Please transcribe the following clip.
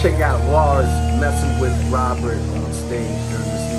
check out Lars messing with Robert on stage during the